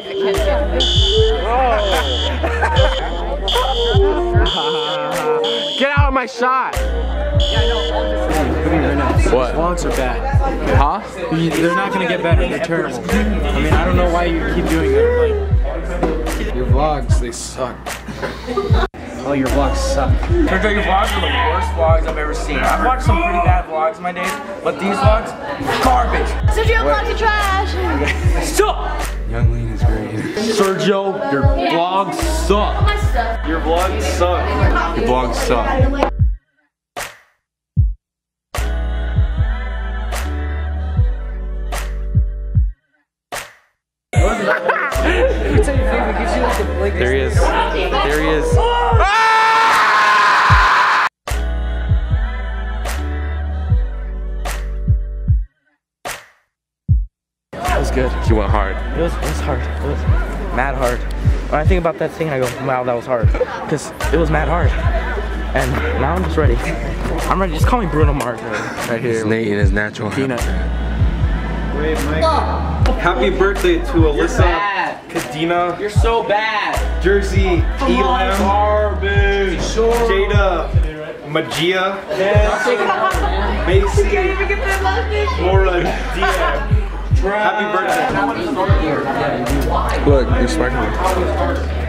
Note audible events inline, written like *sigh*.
Like, I can't *laughs* get out of my shot! What? Vlogs are bad. Huh? They're not gonna get better. They're terrible. I mean, I don't know why you keep doing it. Like, your vlogs, they suck. Oh, your vlogs suck. Sergio, your vlogs are the worst vlogs I've ever seen. I've watched some pretty bad vlogs in my days, but these vlogs, garbage. Sergio Vlog trash! *laughs* Sergio, your vlogs suck. My stuff. Your vlog sucks. Your vlogs suck. There he is. There he is. That was good. He went hard. It was, it was hard. It was mad hard. When I think about that thing, I go, wow, that was hard. Because it was mad hard. And now I'm just ready. I'm ready. Just call me Bruno Mars right, right here. Nate in his natural Peanut. Happy birthday to Alyssa, Kadena, You're so bad. Jersey, Elam, Garbage. Jada, Magia, Macy, Laura, DM. Happy birthday. Look, you're sparkling.